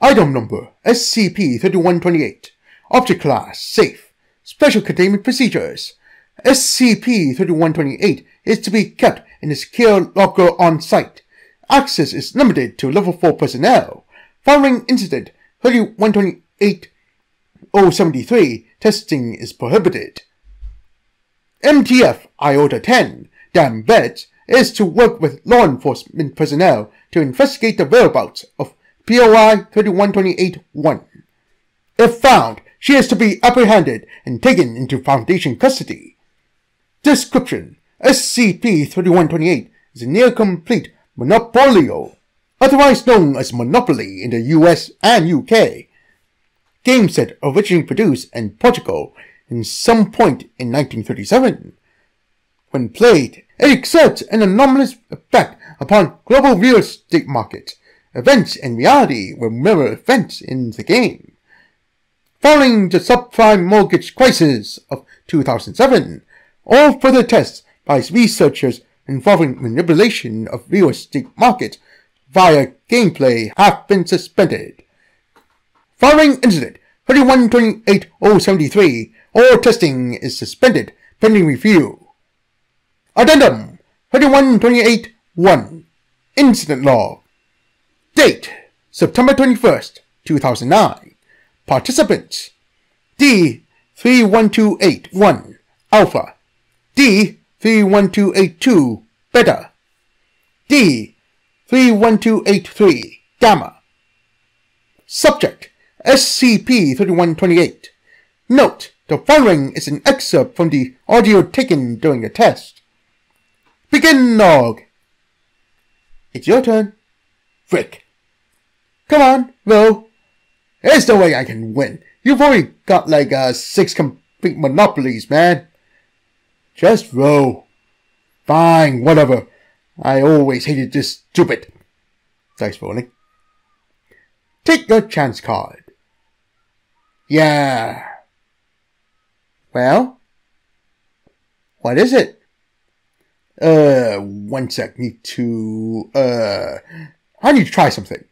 Item number SCP-3128 Object Class Safe Special Containment Procedures SCP-3128 is to be kept in a secure locker on site. Access is limited to Level 4 personnel. Following Incident 3128-073, testing is prohibited. MTF Iota 10 Dam Beds is to work with law enforcement personnel to investigate the whereabouts of POI 3128-1. If found, she is to be apprehended and taken into Foundation custody. Description SCP-3128 is a near-complete monopolio, otherwise known as Monopoly in the US and UK. Game set originally produced in Portugal in some point in 1937. When played, it exerts an anomalous effect upon global real estate markets. Events in reality were mirror events in the game. Following the subprime mortgage crisis of 2007, all further tests by researchers involving manipulation of real estate market via gameplay have been suspended. Following incident 3128073, all testing is suspended pending review. Addendum 31281 Incident Log Date September 21st, 2009 Participants D31281 Alpha D31282 Beta D31283 Gamma Subject SCP-3128 Note, the following is an excerpt from the audio taken during the test. Begin log. It's your turn. Frick. Come on, roll. There's no way I can win. You've already got like uh, six complete monopolies, man. Just roll. Fine, whatever. I always hated this stupid. Dice rolling. Take your chance card. Yeah. Well? What is it? Uh, one sec. Need to, uh, I need to try something.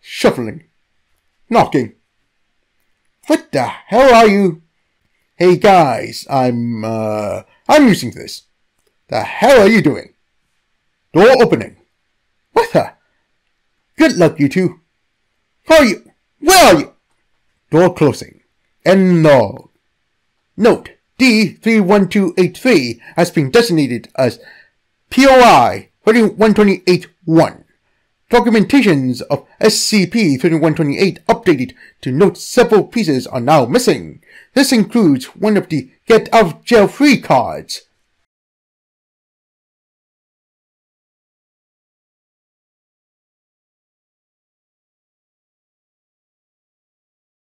Shuffling. Knocking. What the hell are you? Hey guys, I'm, uh, I'm using this. The hell are you doing? Door opening. What the? Good luck, you two. Who are you? Where are you? Door closing. End log. Note, D31283 has been designated as POI 3128-1. Documentations of SCP-3128 updated to note several pieces are now missing. This includes one of the Get Out Jail Free cards.